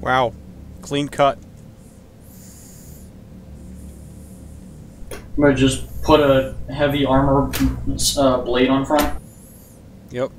Wow. Clean cut. I'm gonna just put a heavy armor uh, blade on front. Yep.